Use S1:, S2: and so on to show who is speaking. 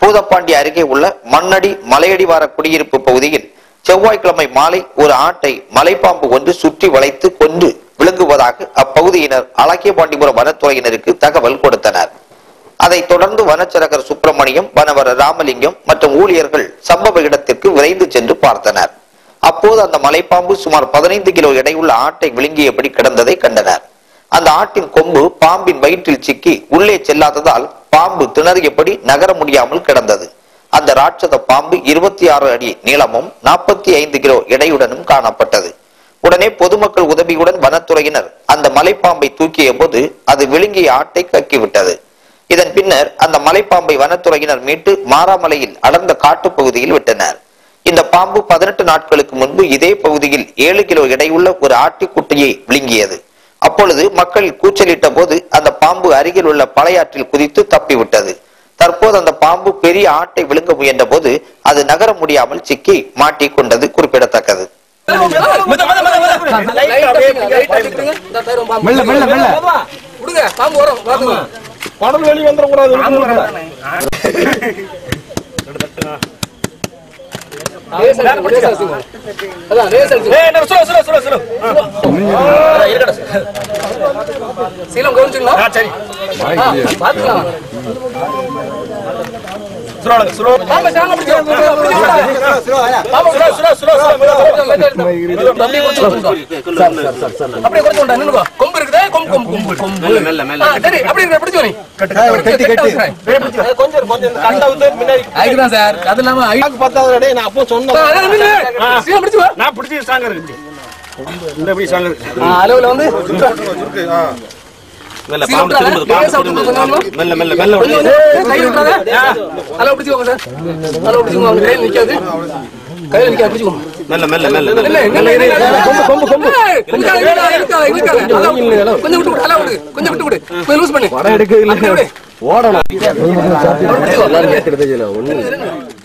S1: பூதப்பாண்டி அருகே உள்ள மண்ணடி மலையடிவார குடியிருப்பு பகுதியில் செவ்வாய்க்கிழமை மாலை ஒரு ஆட்டை மலைப்பாம்பு ஒன்று சுற்றி வளைத்து கொண்டு விழுங்குவதாக அப்பகுதியினர் அலக்கியபாண்டிபுரம் வனத்துறையினருக்கு தகவல் கொடுத்தனர். அதைத் தொடர்ந்து வனச்சரகர் சுப்பிரமணியம் வனவர ராமலிங்கம் மற்றும் ஊழியர்கள் சம்பவ இடத்திற்கு விரைந்து சென்று பார்த்தனர். அப்போது அந்த மலைப்பாம்பு சுமார் பதினைந்து கிலோ எடையுள்ள ஆட்டை விழுங்கியபடி கிடந்ததை கண்டனர். அந்த ஆட்டின் கொம்பு பாம்பின் வயிற்றில் சிக்கி உள்ளே செல்லாததால் பாம்பு திணறியபடி நகர முடியாமல் கிடந்தது. அந்த ராட்சத பாம்பு இருபத்தி ஆறு அடி நீளமும் நாற்பத்தி ஐந்து கிலோ எடையுடனும் காணப்பட்டது. உடனே பொதுமக்கள் உதவியுடன் வனத்துறையினர் அந்த மலைப்பாம்பை தூக்கிய போது அது விழுங்கிய ஆட்டை கக்கிவிட்டது. பின்னர் அந்த மலைப்பாம்பை வனத்துறையினர் மீட்டு மாராமலையில் அடர்ந்த காட்டுப் பகுதியில் விட்டனர். இந்த பாம்பு பதினெட்டு நாட்களுக்கு முன்பு இதே பகுதியில் ஏழு கிலோ எடையுள்ள ஒரு ஆட்டுக்குட்டியை விழுங்கியது. அப்பொழுது மக்கள் கூச்சலிட்ட போது அந்த பாம்பு அருகில் உள்ள பழையாற்றில் குதித்து தப்பிவிட்டது. தற்போது அந்த பாம்பு பெரிய ஆட்டை விழுங்க முயன்ற போது அது நகர முடியாமல் சிக்கி மாட்டிக் கொண்டது குறிப்பிடத்தக்கது.
S2: மெல்ல மெல்ல மெல்ல
S3: விடுங்க பாம்பு வரும்
S2: படம் வெளியே வந்துடக்கூடாது
S3: சீலம் கவனிச்சுங்களா
S2: சரி
S3: பாத்துக்கலாம்
S2: சுரோல சுரோ
S3: பாம்பை தாங்க பிடிச்சு பாம்பை சுரோ சுரோ சுரோ அப்படியே குடிச்சு கொம்பு
S4: மெல்ல மெல்ல
S3: ஆ, சரி அப்படி இருக்க பிடிச்சு நீ
S2: கட்டி கட்டி கொஞ்சம் கொஞ்சம் கண்ட வந்து முன்னாடி
S3: அதுதான் சார். அது இல்லாம ஐ-
S2: எனக்கு பத்தாவது டேய் நான் அப்போ சொன்னேன். நான் பிடிச்சி ஸ்ட்ராங்கா இருக்கு. இந்த எப்படி ஸ்ட்ராங்கா இருக்கு?
S3: அளவுல வந்து
S4: மெல்ல பாம்பு. திரும்புது பாம்பு மெல்ல மெல்ல மெல்ல.
S3: அளவு பிடிச்சுக்கோங்க சார். அளவு பிடிச்சுக்கோங்க கையில் நிக்காது. கையில் நிக்காது பிடிச்சுக்கோங்க
S4: மெல்ல மெல்ல மெல்ல மெல்ல
S3: இல்ல, இல்ல, இல்ல, இல்ல, இல்ல. கொம்பு, கொம்பு, கொம்பு. கொஞ்சம் விட்டு விடு, அளவு விடு. கொஞ்சம் விட்டு விடு. கொஞ்சம் லூஸ் பண்ணு. விடு.
S5: ஓடணும்
S3: அப்படி பிடிச்சுக்கோ.
S5: எல்லாரும் இல்ல ஒண்ணு